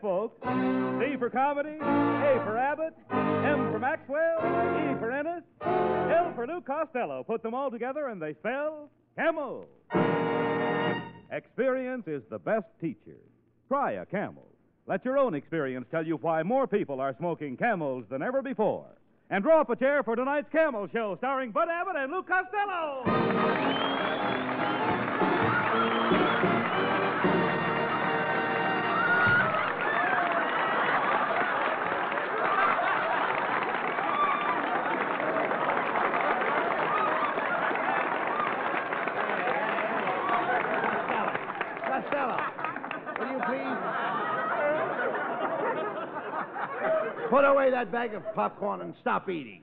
Folks. C for comedy, A for Abbott, M for Maxwell, E for Ennis, L for Lou Costello. Put them all together and they spell Camel. Experience is the best teacher. Try a Camel. Let your own experience tell you why more people are smoking Camels than ever before. And draw up a chair for tonight's Camel Show, starring Bud Abbott and Lou Costello. Costello, will you please? Put away that bag of popcorn and stop eating.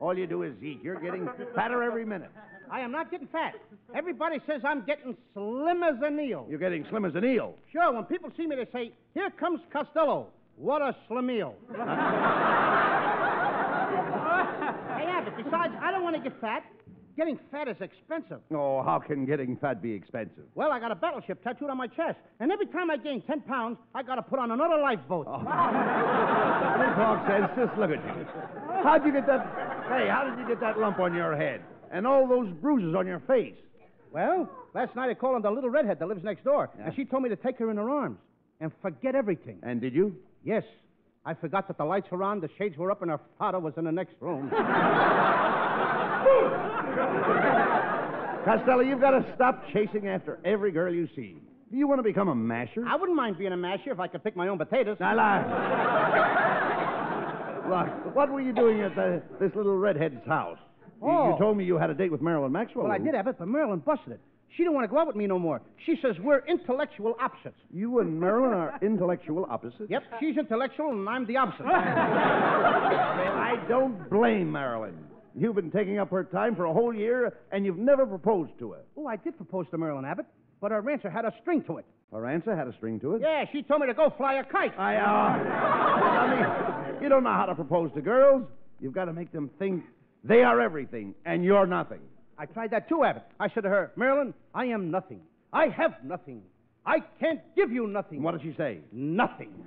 All you do is eat. You're getting fatter every minute. I am not getting fat. Everybody says I'm getting slim as an eel. You're getting slim as an eel. Sure, when people see me, they say, Here comes Costello. What a slim eel. hey, Abbott, besides, I don't want to get fat. Getting fat is expensive. Oh, how can getting fat be expensive? Well, I got a battleship tattooed on my chest, and every time I gain 10 pounds, I got to put on another lifeboat. Don't oh. talk sense. Just look at you. How'd you get that? Hey, how did you get that lump on your head? And all those bruises on your face? Well, last night I called on the little redhead that lives next door, and she told me to take her in her arms and forget everything. And did you? Yes, I forgot that the lights were on, the shades were up, and her father was in the next room. Costello, you've got to stop chasing after every girl you see. Do you want to become a masher? I wouldn't mind being a masher if I could pick my own potatoes. Now, look. Look, what were you doing at the, this little redhead's house? You- You, Oh. told me you had a date with Marilyn Maxwell. Well, I did, have it, but Marilyn busted it. She didn't want to go out with me no more. She says we're intellectual opposites. You and Marilyn are intellectual opposites? Yep, she's intellectual and I'm the opposite. I don't blame Marilyn. You've been taking up her time for a whole year, and you've never proposed to her. oh, I did propose to Marilyn Abbott, but her answer had a string to it. Her answer had a string to it. Yeah, she told me to go fly a kite. I, uh, I mean, you don't know how to propose to girls. You've got to make them think they are everything, and you're nothing. I tried that too, Abbott. I said to her, Marilyn, I am nothing. I have nothing. I can't give you nothing. What did she say? Nothing.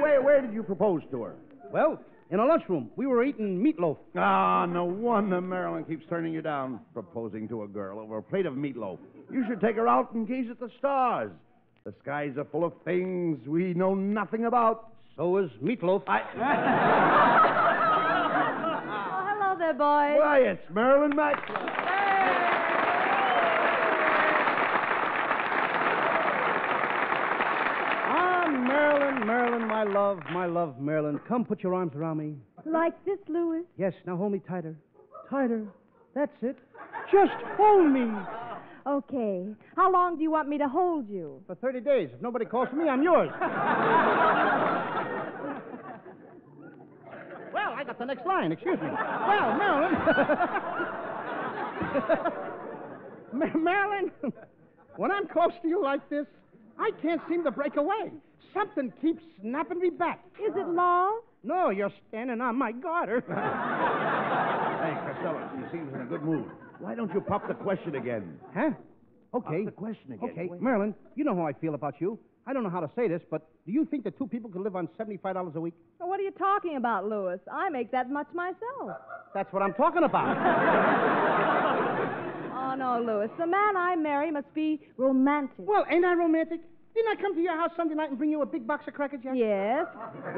Where, where did you propose to her? Well, in a lunchroom, we were eating meatloaf. Ah, no wonder Marilyn keeps turning you down, proposing to a girl over a plate of meatloaf. You should take her out and gaze at the stars. The skies are full of things we know nothing about. So is meatloaf. I... Oh, hello there, boys. Why, it's Marilyn Maxwell. Ah, Marilyn, my love, my love, Marilyn. Come put your arms around me. Like this, Louis? Yes, now hold me tighter. Tighter. That's it. Just hold me. Okay. How long do you want me to hold you? For 30 days. If nobody calls for me, I'm yours. well, I got the next line. Excuse me. Well, Marilyn. Ma- Marilyn, when I'm close to you like this, I can't seem to break away. Something keeps snapping me back. Is it uh, love? No, you're standing on my garter. Hey, Costello, she seems in a good mood. Why don't you pop the question again? Huh? Okay. Pop the question again. Okay, Wait. Marilyn, you know how I feel about you. I don't know how to say this, but do you think that two people can live on $75 a week? Well, what are you talking about, Louis? I make that much myself. That's what I'm talking about. Oh, no, Louis. The man I marry must be romantic. well, ain't I romantic? Didn't I come to your house Sunday night and bring you a big box of Cracker Jacks? Yes.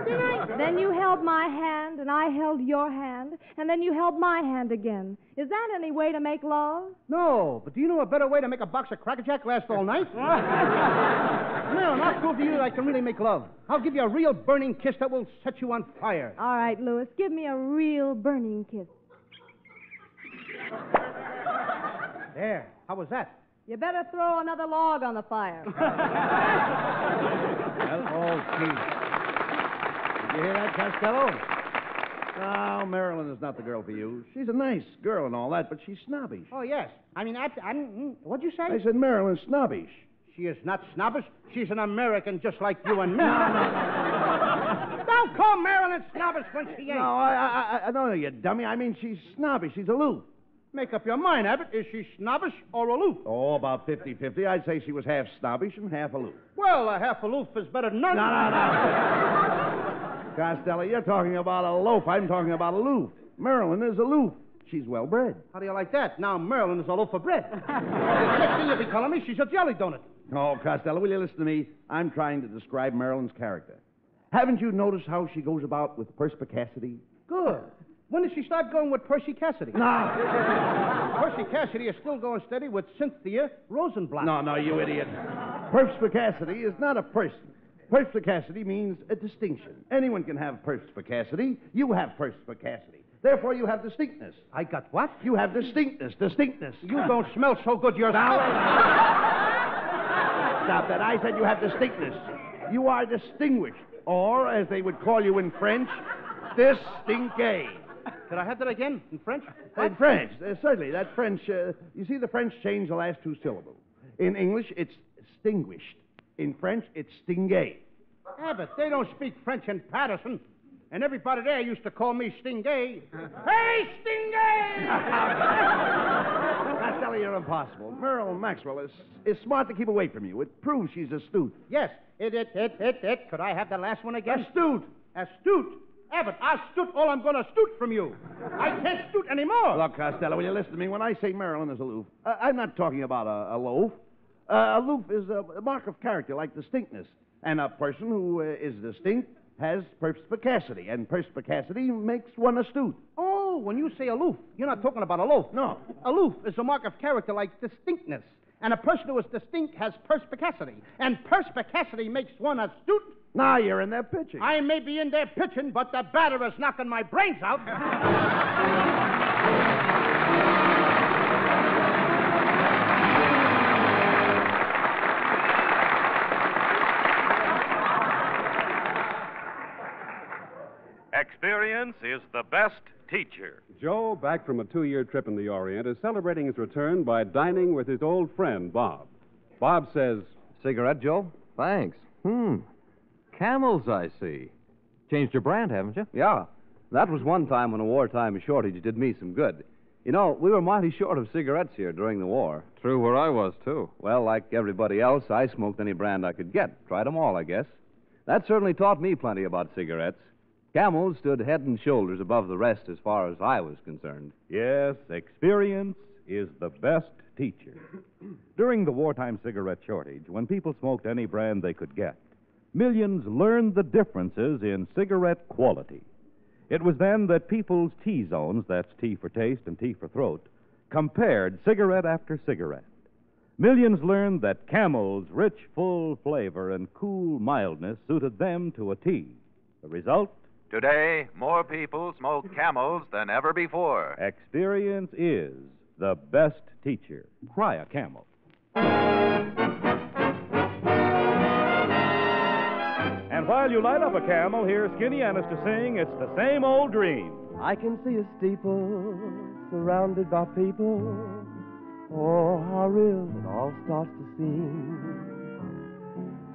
Then, I, then you held my hand, and I held your hand, and then you held my hand again. Is that any way to make love? No, but do you know a better way to make a box of Cracker Jack last all night? Marilyn, I'll prove to you that I can really make love. I'll give you a real burning kiss that will set you on fire. All right, Louis, give me a real burning kiss. There. How was that? You better throw another log on the fire. Well, oh, gee. Did you hear that, Costello? No, Marilyn is not the girl for you. She's a nice girl and all that, but she's snobbish. Oh, yes. I mean, I, I, mm, what'd you say? I said Marilyn's snobbish. She is not snobbish. She's an American just like you and me. Don't call Marilyn snobbish when she ain't. No, I, I, I, no, you dummy. I mean, she's snobbish. She's aloof. Make up your mind, Abbott. Is she snobbish or aloof? Oh, about 50 50. I'd say she was half snobbish and half aloof. Well, a half aloof is better than none. No, no, no. Costello, you're talking about a loaf. I'm talking about a aloof. Marilyn is aloof. She's well bred. How do you like that? Now Marilyn is a loaf of bread. Next thing you'll be telling me she's a jelly donut. Oh, Costello, will you listen to me? I'm trying to describe Marilyn's character. Haven't you noticed how she goes about with perspicacity? Good. When did she start going with Percy Cassidy? No. Percy Cassidy is still going steady with Cynthia Rosenblatt. No, no, you idiot. Perspicacity is not a person. Perspicacity means a distinction. Anyone can have perspicacity. You have perspicacity. Therefore, you have distinctness. I got what? You have distinctness, distinctness. You don't smell so good yourself. Stop that. I said you have distinctness. You are distinguished. Or, as they would call you in French, distingué. Could I have that again in French? In French, uh, certainly. That French, uh, you see, the French change the last two syllables. In English, it's distinguished. In French, it's stingé. Abbott, they don't speak French in Paterson. And everybody there used to call me Stingay. hey, Stingay! Costello, you're impossible. Merle Maxwell is, is smart to keep away from you. It proves she's astute. yes, it, it, it, it, it. Could I have the last one again? Astute! Astute. Abbott, astute all I'm going to astute from you. I can't astute anymore. Look, Costello, will you listen to me? When I say Marilyn is aloof, uh, I'm not talking about a, a loaf. Uh, aloof is a, a mark of character, like distinctness. And a person who uh, is distinct has perspicacity, and perspicacity makes one astute. Oh, when you say aloof, you're not talking about a loaf. No. Aloof is a mark of character like distinctness. And a person who is distinct has perspicacity. And perspicacity makes one astute. Now you're in there pitching. I may be in there pitching, but the batter is knocking my brains out. Experience is the best teacher. Joe, back from a two year trip in the Orient, is celebrating his return by dining with his old friend, Bob. Bob says, Cigarette, Joe? Thanks. Hmm. Camels, I see. Changed your brand, haven't you? Yeah. That was one time when a wartime shortage did me some good. You know, we were mighty short of cigarettes here during the war. True where I was, too. Well, like everybody else, I smoked any brand I could get. Tried 'em all, I guess. That certainly taught me plenty about cigarettes. Camels stood head and shoulders above the rest as far as I was concerned. Yes, experience is the best teacher. During the wartime cigarette shortage, when people smoked any brand they could get, millions learned the differences in cigarette quality. It was then that people's T zones, that's T for taste and T for throat, compared cigarette after cigarette. Millions learned that Camel's rich, full flavor and cool mildness suited them to a T. The result? Today, more people smoke camels than ever before. Experience is the best teacher. Try a camel. And while you light up a camel, hear Skinny Annister sing It's the Same Old Dream. I can see a steeple surrounded by people. Oh, how real it all starts to seem.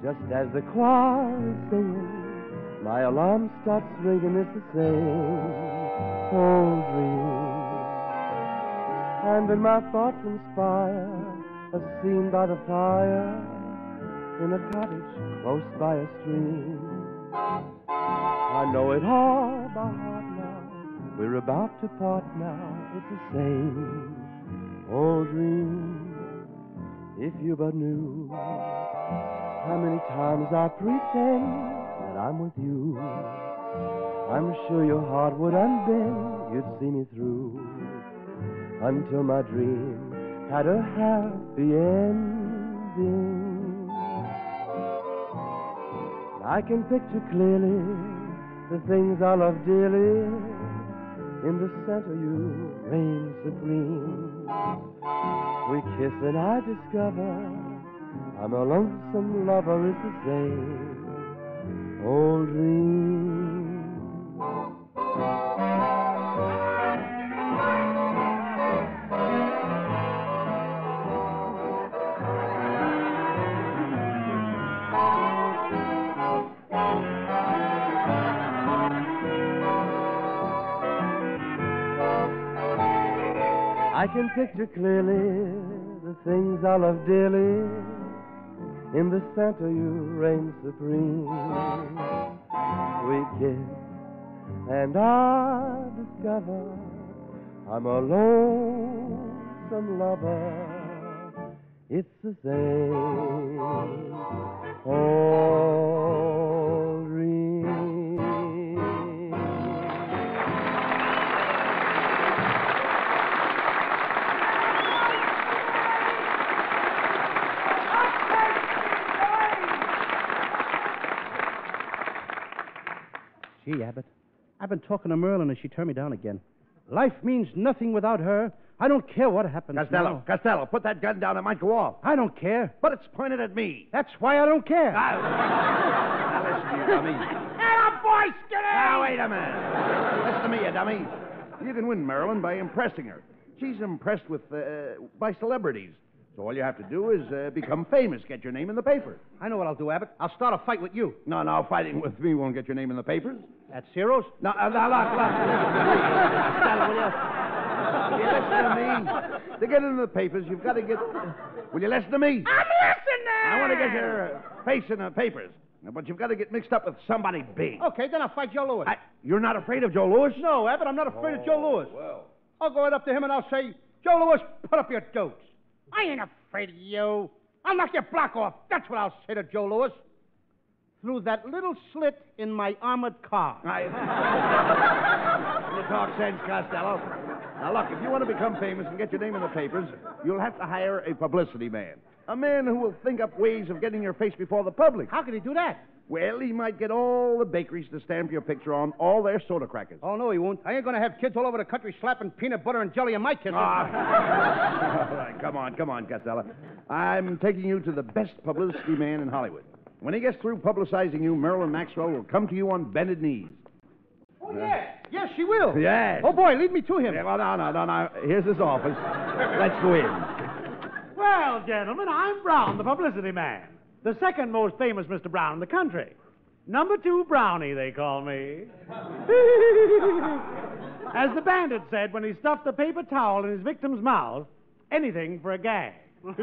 Just as the choir is singing, my alarm starts ringing. It's the same old dream. And then my thoughts inspire a scene by the fire in a cottage close by a stream. I know it all by heart now. We're about to part now. It's the same old dream. If you but knew how many times I pretend that I'm with you, I'm sure your heart would unbend. You'd see me through until my dream had a happy ending. I can picture clearly the things I love dearly. In the center, you reign supreme. We kiss, and I discover I'm a lonesome lover. It's the same old dream. Picture clearly the things I love dearly. In the center you reign supreme. We kiss, and I discover I'm a lonesome lover. It's the same old Gee, Abbott, I've been talking to Marilyn and she turned me down again. Life means nothing without her. I don't care what happens. Costello, now. Costello, put that gun down. It might go off. I don't care. But it's pointed at me. That's why I don't care. Now listen, you dummy. boy, Skinny! Now, wait a minute. Listen to me, you dummy. You can win Marilyn by impressing her. She's impressed with uh, by celebrities. So all you have to do is uh, become famous, get your name in the paper. I know what I'll do, Abbott. I'll start a fight with you. No, no, fighting with me won't get your name in the papers. At Ciro's? No, uh, now, look, look. Will you? Listen to me? To get into the papers, you've got to get. Will you listen to me? I'm listening! I want to get your face in the papers. But you've got to get mixed up with somebody big. Okay, then I'll fight Joe Louis. I, you're not afraid of Joe Louis? No, Abbott, I'm not afraid of Joe Louis. Well. I'll go right up to him and I'll say, Joe Louis, put up your dukes. I ain't afraid of you. I'll knock your block off. That's what I'll say to Joe Louis. Through that little slit in my armored car. I... you talk sense, Costello. Now, look, if you want to become famous and get your name in the papers, you'll have to hire a publicity man. A man who will think up ways of getting your face before the public. How can he do that? Well, he might get all the bakeries to stamp your picture on all their soda crackers. Oh, no, he won't. I ain't going to have kids all over the country slapping peanut butter and jelly in my kisses. Ah. all right, come on, come on, Costello. I'm taking you to the best publicity man in Hollywood. When he gets through publicizing you, Marilyn Maxwell will come to you on bended knees. Oh, yes. Yes, she will. Yes. Oh, boy, lead me to him. Yeah, well, no, no, no, no. Here's his office. Let's go in. Well, gentlemen, I'm Brown, the publicity man. The second most famous Mr. Brown in the country. Number two Brownie, they call me. As the bandit said when he stuffed a paper towel in his victim's mouth, anything for a gag.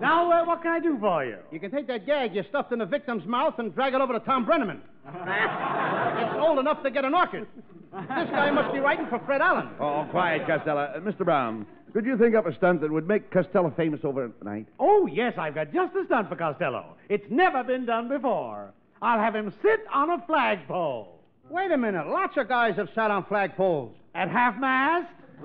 now, uh, what can I do for you? You can take that gag you stuffed in the victim's mouth and drag it over to Tom Breneman. it's old enough to get an orchid. This guy must be writing for Fred Allen. Oh, quiet, Costello. Uh, Mr. Brown, could you think up a stunt that would make Costello famous overnight? Oh, yes, I've got just the stunt for Costello. It's never been done before. I'll have him sit on a flagpole. Wait a minute. Lots of guys have sat on flagpoles. At half mast?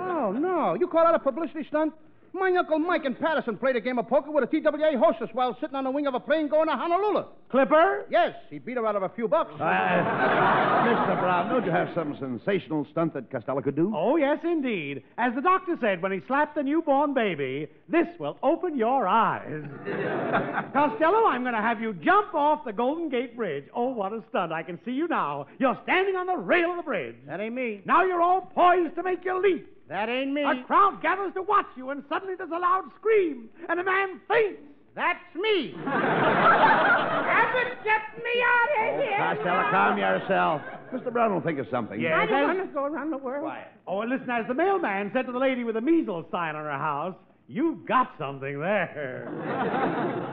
oh, no. You call that a publicity stunt? My Uncle Mike in Paterson played a game of poker with a TWA hostess while sitting on the wing of a plane going to Honolulu. Clipper? Yes, he beat her out of a few bucks. Uh, Mr. Brown, don't you have some sensational stunt that Costello could do? Oh, yes, indeed. As the doctor said when he slapped the newborn baby, this will open your eyes. Costello, I'm going to have you jump off the Golden Gate Bridge. Oh, what a stunt. I can see you now. You're standing on the rail of the bridge. That ain't me. Now you're all poised to make your leap. That ain't me. A crowd gathers to watch you, and suddenly there's a loud scream, and a man faints. That's me. Abbott, get me out of oh, here. Costello, calm yourself. Mr. Brown will think of something. Yes, I don't as- want to go around the world. Quiet. Oh, and listen, as the mailman said to the lady with the measles sign on her house, you've got something there.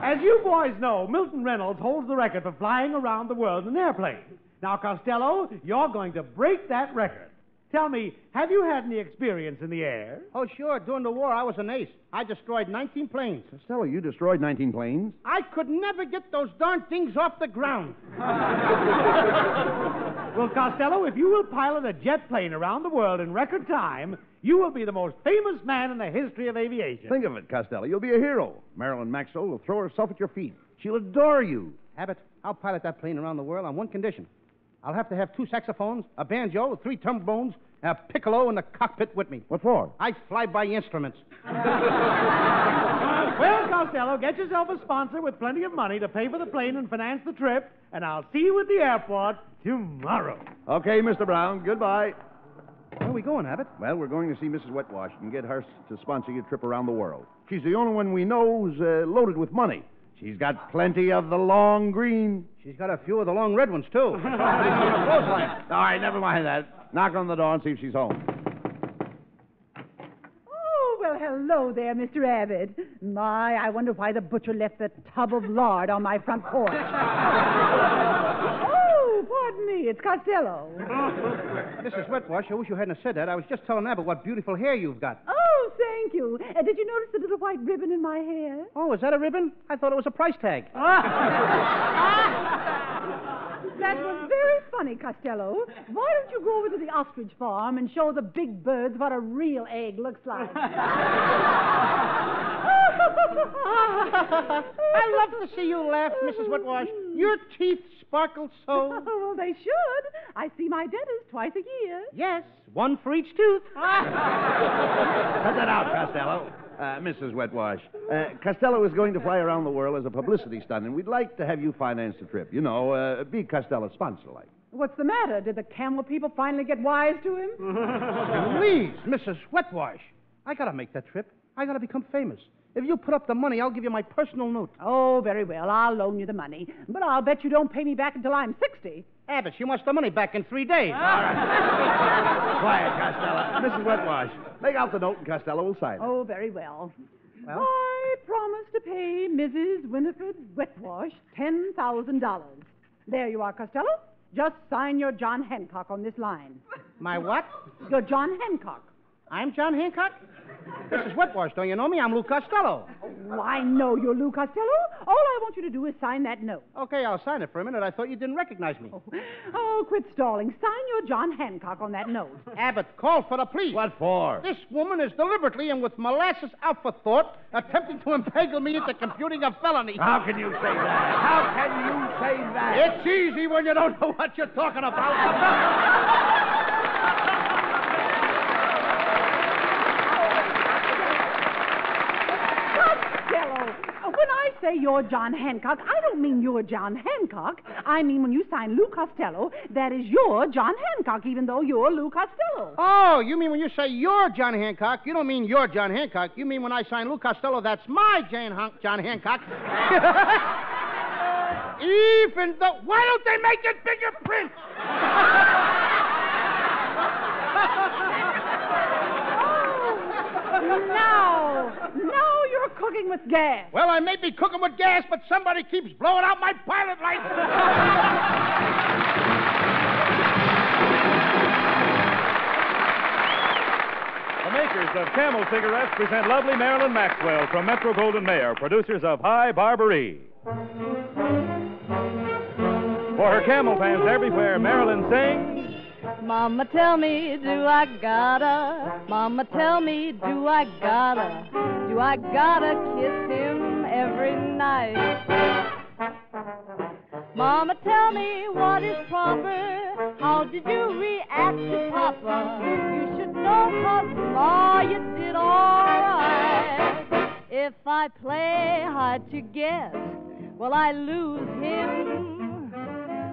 as you boys know, Milton Reynolds holds the record for flying around the world in an airplane. Now, Costello, you're going to break that record. Tell me, have you had any experience in the air? Oh, sure. During the war, I was an ace. I destroyed 19 planes. Costello, you destroyed 19 planes. I could never get those darn things off the ground. Well, Costello, if you will pilot a jet plane around the world in record time, you will be the most famous man in the history of aviation. Think of it, Costello. You'll be a hero. Marilyn Maxwell will throw herself at your feet. She'll adore you. Abbott, I'll pilot that plane around the world on one condition. I'll have to have two saxophones, a banjo, three trombones, and a piccolo in the cockpit with me. What for? I fly by instruments. Well, Costello, get yourself a sponsor with plenty of money to pay for the plane and finance the trip, and I'll see you at the airport tomorrow. Okay, Mr. Brown. Goodbye. Where are we going, Abbott? Well, we're going to see Mrs. Wetwash and get her to sponsor your trip around the world. She's the only one we know who's uh, loaded with money. She's got plenty of the long green. She's got a few of the long red ones, too. Hang on the clothesline. All right, never mind that. Knock on the door and see if she's home. Oh, well, hello there, Mr. Abbott. My, I wonder why the butcher left the tub of lard on my front porch. oh, pardon me, it's Costello. Mrs. Wetwash, I wish you hadn't said that. I was just telling Abbott what beautiful hair you've got. Oh, thank you. Uh, did you notice the little white ribbon in my hair? Oh, is that a ribbon? I thought it was a price tag. That was very funny, Costello. Why don't you go over to the ostrich farm and show the big birds what a real egg looks like? I love to see you laugh, Mrs. Whitwash. Your teeth sparkle so. well, they should. I see my dentist twice a year. Yes, one for each tooth. Cut that out, Costello. Uh, Mrs. Wetwash, uh, Costello is going to fly around the world as a publicity stunt, and we'd like to have you finance the trip. You know, uh, be Costello's sponsor, like. What's the matter? Did the camel people finally get wise to him? Please, Mrs. Wetwash. I gotta make that trip. I gotta become famous. If you put up the money, I'll give you my personal note. Oh, very well. I'll loan you the money. But I'll bet you don't pay me back until I'm 60. Abbott, she wants the money back in three days. All right. Quiet, Costello. Mrs. Wetwash, make out the note, and Costello will sign it. Oh, very well. Well? I promise to pay Mrs. Winifred Wetwash $10,000. There you are, Costello. Just sign your John Hancock on this line. My what? Your John Hancock. I'm John Hancock? Mrs. Wetwash, don't you know me? I'm Lou Costello. Oh, I know you're Lou Costello. All I want you to do is sign that note. Okay, I'll sign it for a minute. I thought you didn't recognize me. Oh, oh quit stalling. Sign your John Hancock on that note. Abbott, call for the police. What for? This woman is deliberately and with molasses afterthought attempting to inveigle me into computing a felony. How can you say that? How can you say that? It's easy when you don't know what you're talking about. Costello, when I say you're John Hancock, I don't mean you're John Hancock. I mean when you sign Lou Costello, that is your John Hancock, even though you're Lou Costello. Oh, you mean when you say you're John Hancock, you don't mean you're John Hancock. You mean when I sign Lou Costello, that's my Jane Hunk, John Hancock. Even though. Why don't they make it bigger print? Now, now you're cooking with gas. Well, I may be cooking with gas, but somebody keeps blowing out my pilot light. The makers of Camel cigarettes present lovely Marilyn Maxwell from Metro Goldwyn Mayer, producers of High Barbaree. For her Camel fans everywhere, Marilyn sings. Mama, tell me, do I gotta? Mama, tell me, do I gotta? Do I gotta kiss him every night? Mama, tell me what is proper. How did you react to Papa? You should know, cause Ma, you did alright. If I play hard to get, will I lose him?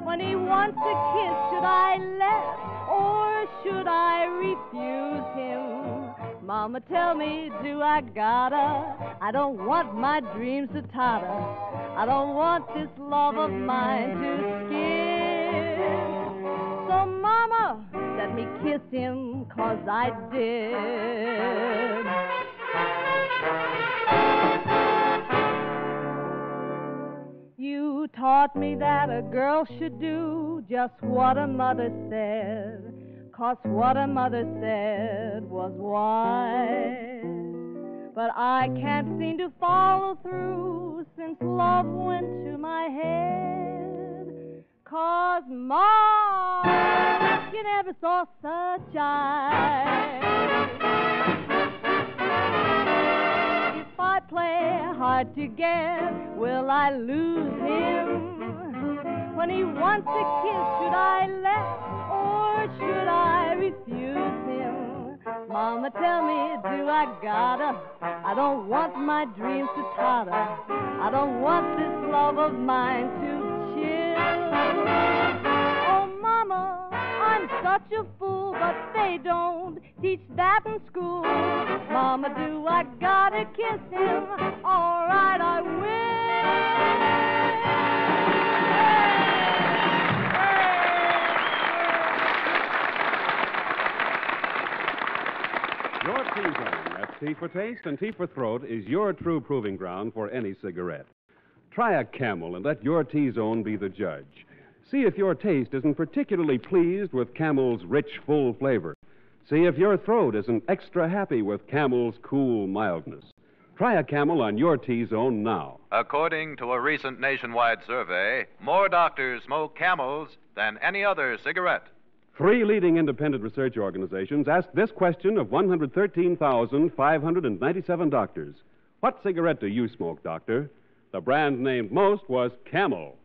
When he wants a kiss, should I let or should I refuse him? Mama, tell me, do I gotta? I don't want my dreams to totter. I don't want this love of mine to skip. So, Mama, let me kiss him, cause I did. Taught me that a girl should do just what a mother said. Cause what a mother said was wise. But I can't seem to follow through since love went to my head. Cause Ma, you never saw such eyes. I play hard to get, will I lose him? When he wants a kiss, should I let or should I refuse him? Mama, tell me, do I gotta? I don't want my dreams to totter. I don't want this love of mine to chill such a fool, but they don't teach that in school. Mama, do I gotta kiss him? All right, I will. Your T zone that's T for Taste and T for Throat is your true proving ground for any cigarette. Try a camel and let your T zone be the judge. See if your taste isn't particularly pleased with Camel's rich, full flavor. See if your throat isn't extra happy with Camel's cool mildness. Try a camel on your T zone now. According to a recent nationwide survey, more doctors smoke camels than any other cigarette. Three leading independent research organizations asked this question of 113,597 doctors What cigarette do you smoke, doctor? The brand named most was Camel.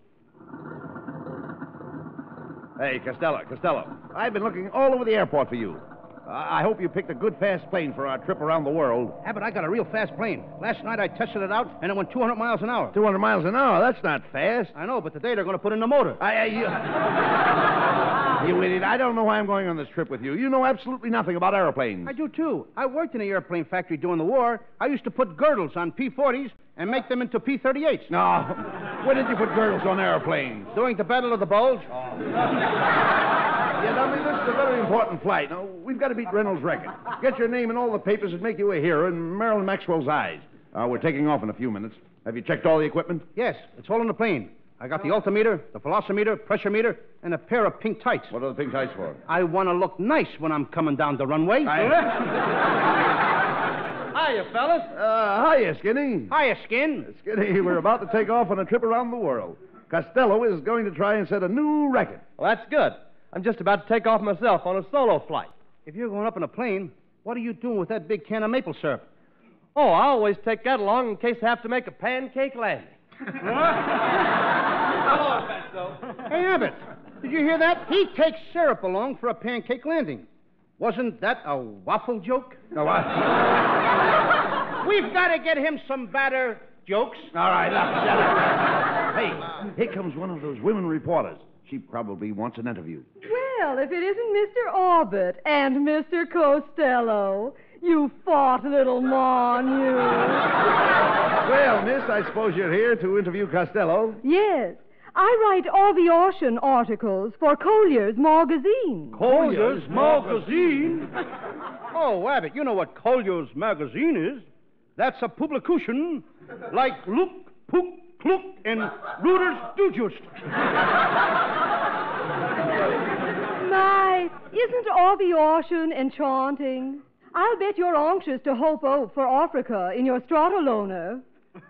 Hey, Costello, Costello. I've been looking all over the airport for you. I I hope you picked a good fast plane for our trip around the world. Abbott, I got a real fast plane. Last night I tested it out, and it went 200 miles an hour. 200 miles an hour? That's not fast. I know, but today they're going to put in the motor. I, I, you... you idiot. I don't know why I'm going on this trip with you. You know absolutely nothing about airplanes. I do, too. I worked in an airplane factory during the war. I used to put girdles on P 40s and make them into P 38s. No. When did you put girdles on airplanes? During the Battle of the Bulge. Yeah, dummy, this is a very important flight. Now, we've got to beat Reynolds' record. Get your name in all the papers and make you a hero in Marilyn Maxwell's eyes. Uh, we're taking off in a few minutes. Have you checked all the equipment? Yes, it's all in the plane. I got the altimeter, the velocimeter, pressure meter, and a pair of pink tights. What are the pink tights for? I want to look nice when I'm coming down the runway. Hiya, fellas. Uh, hiya, Skinny. Hiya, Skin. Skinny, we're about to take off on a trip around the world. Costello is going to try and set a new record. Well, that's good. I'm just about to take off myself on a solo flight. If you're going up in a plane, what are you doing with that big can of maple syrup? Oh, I always take that along in case I have to make a pancake landing. Hello, Fatso. Hey, Abbott, did you hear that? He takes syrup along for a pancake landing. Wasn't that a waffle joke? No, what? We've got to get him some batter jokes. All right, look, shut up. Hey, here comes one of those women reporters. She probably wants an interview. Well, if it isn't Mr. Orbit and Mr. Costello, you fought little mon, you. Well, miss, I suppose you're here to interview Costello. Yes, I write all the ocean articles for Collier's magazine. Collier's magazine? oh, Abbott, you know what Collier's magazine is. That's a publication like Look, Pook, Klook, and Reuters Digest. My, isn't all the ocean enchanting? I'll bet you're anxious to hope out for Africa in your stratoloner.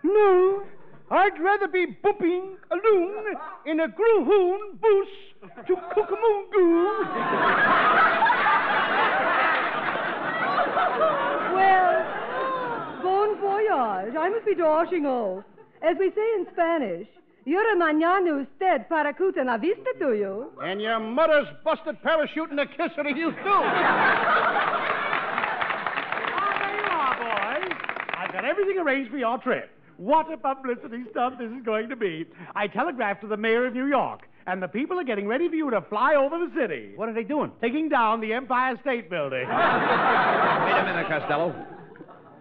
No, I'd rather be booping alone in a groohoon boos to Cucamoongoo. Well, bon voyage. I must be dashing off. As we say in Spanish, Yura mañana usted paracuta la vista you? And your mother's busted parachute in a kiss of you, too. There you are, boys. I've got everything arranged for your trip. What a publicity stunt this is going to be. I telegraphed to the mayor of New York, and the people are getting ready for you to fly over the city. What are they doing? Taking down the Empire State Building. Wait a minute, Costello.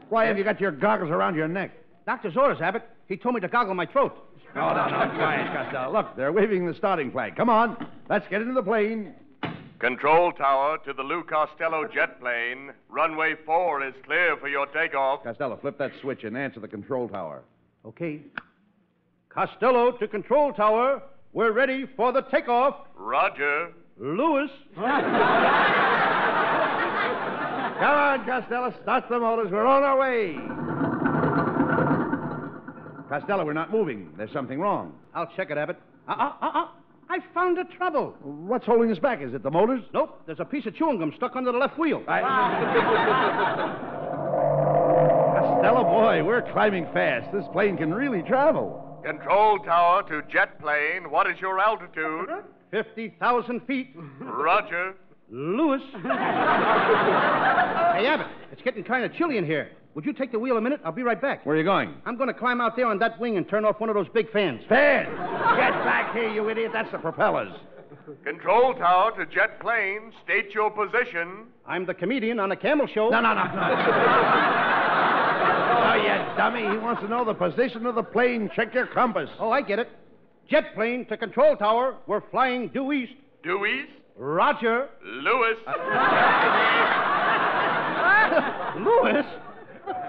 Why have you got your goggles around your neck? Doctor's orders, Abbott. He told me to goggle my throat. No, no, no. Quiet, Costello. Look, they're waving the starting flag. Come on. Let's get into the plane. Control tower to the Lou Costello jet plane. Runway 4 is clear for your takeoff. Costello, flip that switch and answer the control tower. Okay. Costello to control tower. We're ready for the takeoff. Roger. Lewis. Come on, Costello. Start the motors. We're on our way. Costello, we're not moving. There's something wrong. I'll check it, Abbott. Uh, uh, uh, uh. I found a trouble. What's holding us back? Is it the motors? Nope. There's a piece of chewing gum stuck under the left wheel. Costello, boy, we're climbing fast. This plane can really travel. Control tower to jet plane. What is your altitude? 50,000 feet. Roger. Lewis. hey, Abbott, it's getting kind of chilly in here. Would you take the wheel a minute? I'll be right back. Where are you going? I'm going to climb out there on that wing and turn off one of those big fans. Fans! Get back here, you idiot. That's the propellers. Control tower to jet plane. State your position. I'm the comedian on a camel show. No, no, no, no. oh, you dummy. He wants to know the position of the plane. Check your compass. Oh, I get it. Jet plane to control tower. We're flying due east. Due east. Roger. Lewis. Lewis?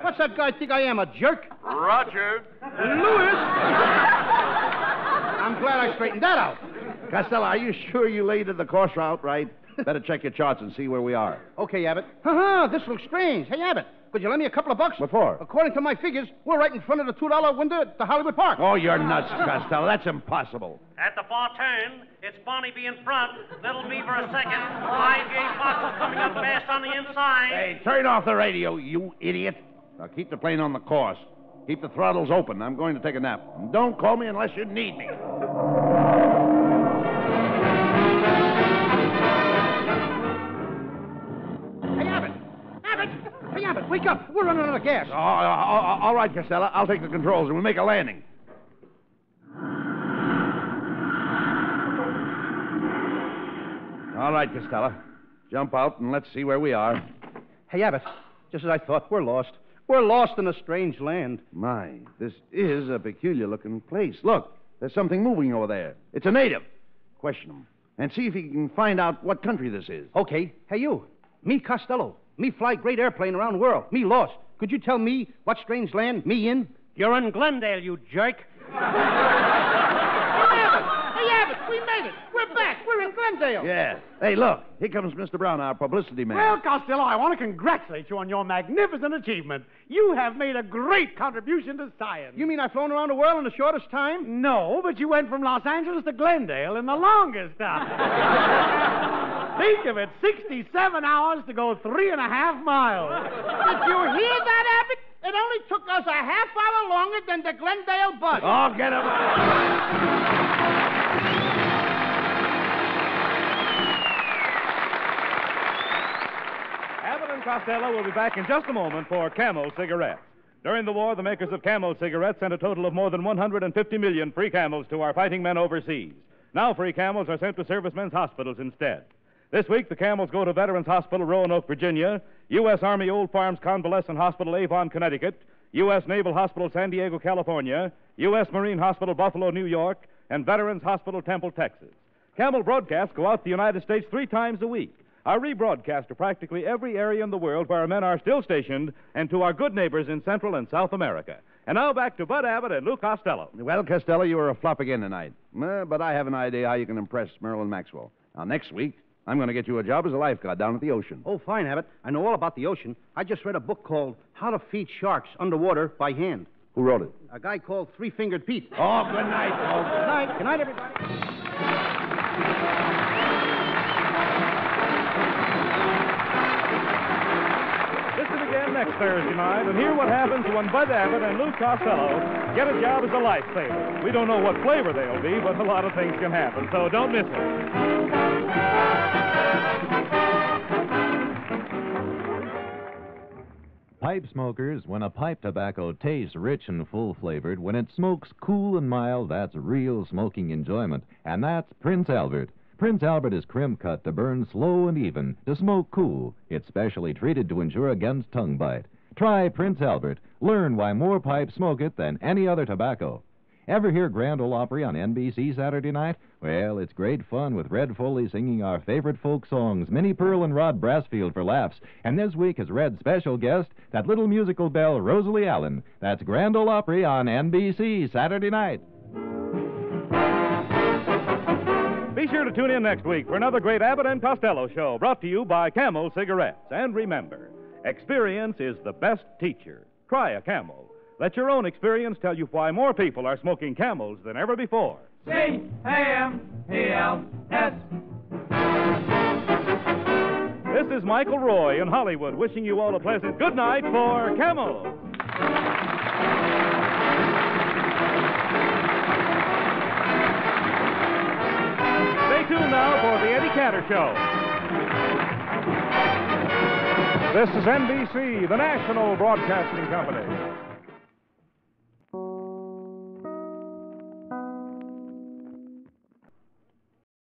What's that guy think I am, a jerk? Roger. Lewis! I'm glad I straightened that out. Costello, are you sure you laid the course route right? Better check your charts and see where we are. Okay, Abbott. Ha this looks strange. Hey, Abbott, could you lend me a couple of bucks? What for? According to my figures, we're right in front of the $2 window at the Hollywood Park. Oh, you're nuts, Costello. That's impossible. At the far turn, it's Bonnie B in front, Little Beaver a second, I.J. Fox is coming up fast on the inside. Hey, turn off the radio, you idiot. Now keep the plane on the course. Keep the throttles open. I'm going to take a nap. And don't call me unless you need me. Hey, Abbott! Abbott! Hey, Abbott, wake up. We're running out of gas. Oh, all all right, Costello. I'll take the controls and we'll make a landing. All right, Costello. Jump out and let's see where we are. Hey, Abbott, just as I thought, we're lost. We're lost in a strange land. My, this is a peculiar looking place. Look, there's something moving over there. It's a native. Question him and see if he can find out what country this is. Okay. Hey, you. Me, Costello. Me fly great airplane around the world. Me lost. Could you tell me what strange land me in? You're in Glendale, you jerk. Hey, Abbott! Hey, Abbott! We made it! We're! We're in Glendale! Yeah. Hey, look. Here comes Mr. Brown, our publicity man. Well, Costello, I want to congratulate you on your magnificent achievement. You have made a great contribution to science. You mean I've flown around the world in the shortest time? No, but you went from Los Angeles to Glendale in the longest time. Think of it 67 hours to go three and a half miles. Did you hear that, Abbott? It only took us a half hour longer than the Glendale bus. Oh, get him. Costello will be back in just a moment for Camel cigarettes. During the war, the makers of Camel cigarettes sent a total of more than 150 million free camels to our fighting men overseas. Now, free camels are sent to servicemen's hospitals instead. This week, the camels go to Veterans Hospital, Roanoke, Virginia, U.S. Army Old Farms Convalescent Hospital, Avon, Connecticut, U.S. Naval Hospital, San Diego, California, U.S. Marine Hospital, Buffalo, New York, and Veterans Hospital, Temple, Texas. Camel broadcasts go out to the United States three times a week. Are rebroadcast to practically every area in the world where our men are still stationed and to our good neighbors in Central and South America. And now back to Bud Abbott and Lou Costello. Well, Costello, you were a flop again tonight. Uh, but I have an idea how you can impress Marilyn Maxwell. Now, next week, I'm going to get you a job as a lifeguard down at the ocean. Oh, fine, Abbott. I know all about the ocean. I just read a book called How to Feed Sharks Underwater by Hand. Who wrote it? A guy called Three Fingered Pete. Oh, good night, folks. Good night. Good night, everybody. Again next Thursday night and hear what happens when Bud Abbott and Lou Costello get a job as a lifesaver. We don't know what flavor they'll be, but a lot of things can happen, so don't miss it. Pipe smokers, when a pipe tobacco tastes rich and full flavored, when it smokes cool and mild, that's real smoking enjoyment. And that's Prince Albert. Prince Albert is crimp cut to burn slow and even, to smoke cool. It's specially treated to ensure against tongue bite. Try Prince Albert. Learn why more pipes smoke it than any other tobacco. Ever hear Grand Ole Opry on NBC Saturday night? Well, it's great fun with Red Foley singing our favorite folk songs, Minnie Pearl and Rod Brasfield for laughs. And this week is Red's special guest, that little musical belle, Rosalie Allen. That's Grand Ole Opry on NBC Saturday night. Be sure to tune in next week for another great Abbott and Costello show brought to you by Camel Cigarettes. And remember, experience is the best teacher. Try a Camel. Let your own experience tell you why more people are smoking camels than ever before. C A M E L S. This is Michael Roy in Hollywood wishing you all a pleasant good night for Camel. Tuned now for the Eddie Cantor Show. This is NBC, the national broadcasting company.